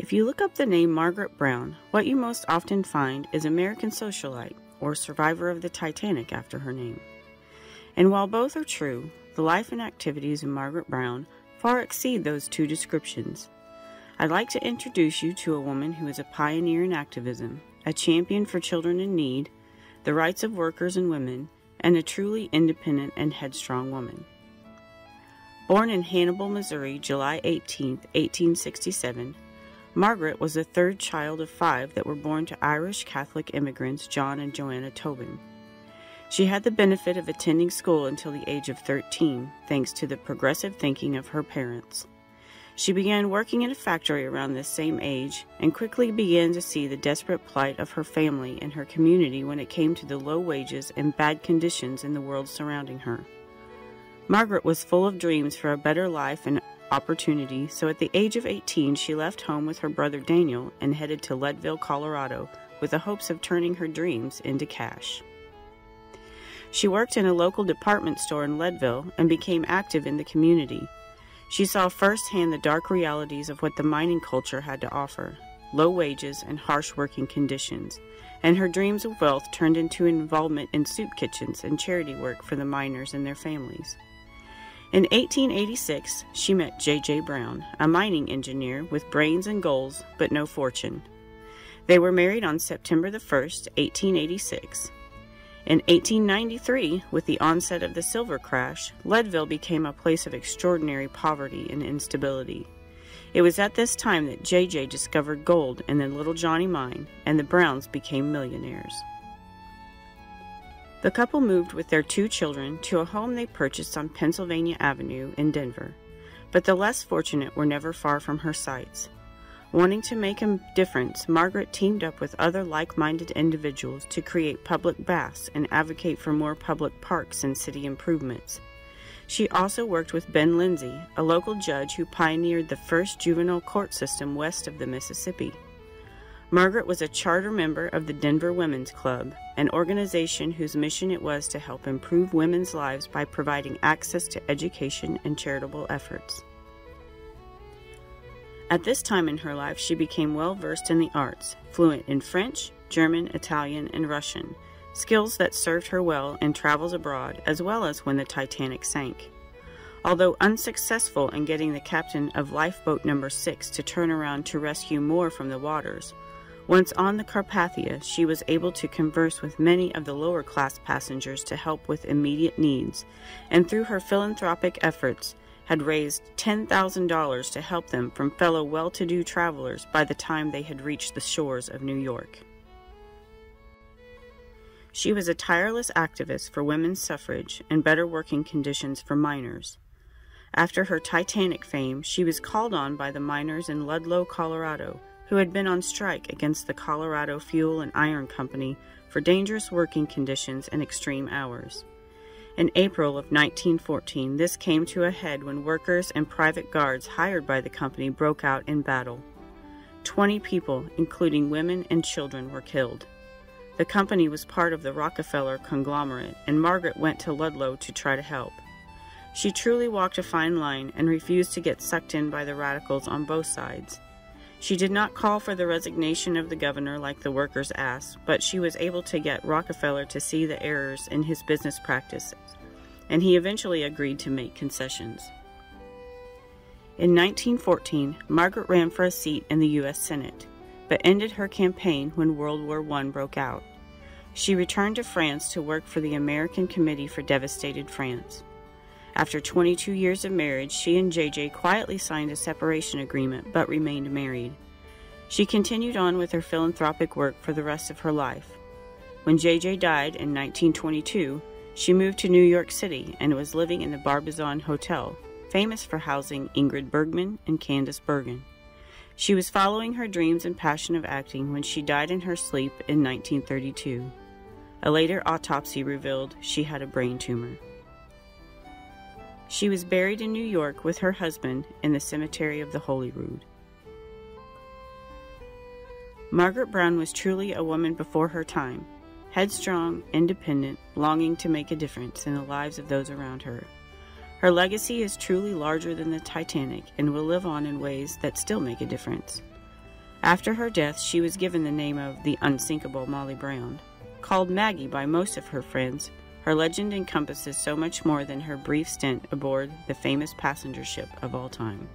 If you look up the name Margaret Brown, what you most often find is American socialite or survivor of the Titanic after her name. And while both are true, the life and activities of Margaret Brown far exceed those two descriptions. I'd like to introduce you to a woman who is a pioneer in activism, a champion for children in need, the rights of workers and women, and a truly independent and headstrong woman. Born in Hannibal, Missouri, July 18, 1867, Margaret was the third child of five that were born to Irish Catholic immigrants John and Joanna Tobin. She had the benefit of attending school until the age of 13, thanks to the progressive thinking of her parents. She began working in a factory around this same age and quickly began to see the desperate plight of her family and her community when it came to the low wages and bad conditions in the world surrounding her. Margaret was full of dreams for a better life and opportunity, so at the age of 18, she left home with her brother Daniel and headed to Leadville, Colorado, with the hopes of turning her dreams into cash. She worked in a local department store in Leadville and became active in the community. She saw firsthand the dark realities of what the mining culture had to offer low wages and harsh working conditions, and her dreams of wealth turned into involvement in soup kitchens and charity work for the miners and their families. In 1886, she met J.J. Brown, a mining engineer with brains and goals, but no fortune. They were married on September 1, 1886. In 1893, with the onset of the silver crash, Leadville became a place of extraordinary poverty and instability. It was at this time that J.J. discovered gold in the Little Johnny mine, and the Browns became millionaires. The couple moved with their two children to a home they purchased on Pennsylvania Avenue in Denver, but the less fortunate were never far from her sights. Wanting to make a difference, Margaret teamed up with other like minded individuals to create public baths and advocate for more public parks and city improvements. She also worked with Ben Lindsey, a local judge who pioneered the first juvenile court system west of the Mississippi. Margaret was a charter member of the Denver Women's Club, an organization whose mission it was to help improve women's lives by providing access to education and charitable efforts. At this time in her life, she became well versed in the arts, fluent in French, German, Italian, and Russian, skills that served her well in travels abroad as well as when the Titanic sank. Although unsuccessful in getting the captain of lifeboat number 6 to turn around to rescue more from the waters, once on the Carpathia, she was able to converse with many of the lower class passengers to help with immediate needs, and through her philanthropic efforts, had raised $10,000 to help them from fellow well to do travelers by the time they had reached the shores of New York. She was a tireless activist for women's suffrage and better working conditions for miners. After her Titanic fame, she was called on by the miners in Ludlow, Colorado, who had been on strike against the Colorado Fuel and Iron Company for dangerous working conditions and extreme hours. In April of 1914, this came to a head when workers and private guards hired by the company broke out in battle. Twenty people, including women and children, were killed. The company was part of the Rockefeller conglomerate, and Margaret went to Ludlow to try to help. She truly walked a fine line and refused to get sucked in by the radicals on both sides. She did not call for the resignation of the governor like the workers asked, but she was able to get Rockefeller to see the errors in his business practices, and he eventually agreed to make concessions. In 1914, Margaret ran for a seat in the U.S. Senate, but ended her campaign when World War I broke out. She returned to France to work for the American Committee for Devastated France. After 22 years of marriage, she and JJ quietly signed a separation agreement but remained married. She continued on with her philanthropic work for the rest of her life. When JJ died in 1922, she moved to New York City and was living in the Barbizon Hotel, famous for housing Ingrid Bergman and Candice Bergen. She was following her dreams and passion of acting when she died in her sleep in 1932. A later autopsy revealed she had a brain tumor. She was buried in New York with her husband in the cemetery of the Holyrood. Margaret Brown was truly a woman before her time, headstrong, independent, longing to make a difference in the lives of those around her. Her legacy is truly larger than the Titanic and will live on in ways that still make a difference. After her death, she was given the name of the unsinkable Molly Brown. Called Maggie by most of her friends, her legend encompasses so much more than her brief stint aboard the famous passenger ship of all time.